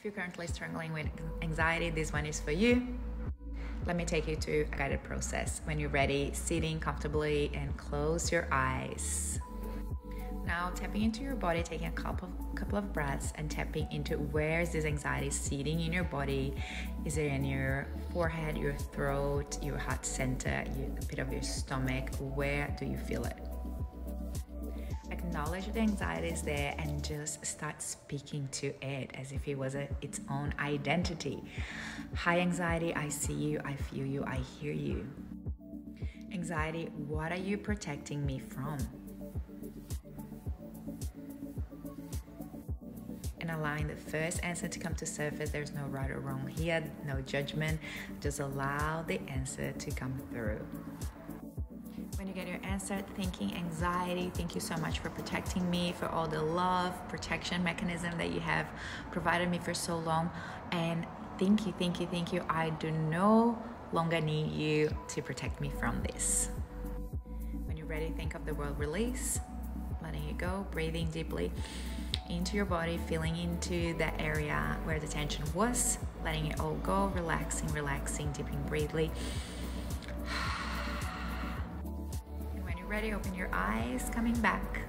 If you're currently struggling with anxiety, this one is for you. Let me take you to a guided process. When you're ready, sitting comfortably and close your eyes. Now, tapping into your body, taking a couple of, couple of breaths and tapping into where is this anxiety sitting in your body. Is it in your forehead, your throat, your heart center, a bit of your stomach? Where do you feel it? Acknowledge the anxiety is there and just start speaking to it as if it was a, its own identity. Hi, anxiety, I see you, I feel you, I hear you. Anxiety, what are you protecting me from? And allowing the first answer to come to surface. There's no right or wrong here, no judgment. Just allow the answer to come through get your answer. Thinking anxiety. Thank you so much for protecting me for all the love protection mechanism that you have provided me for so long. And thank you thank you thank you. I do no longer need you to protect me from this. When you're ready think of the word release. Letting it go. Breathing deeply into your body feeling into that area where the tension was. Letting it all go. Relaxing relaxing deeping breathly ready, open your eyes, coming back.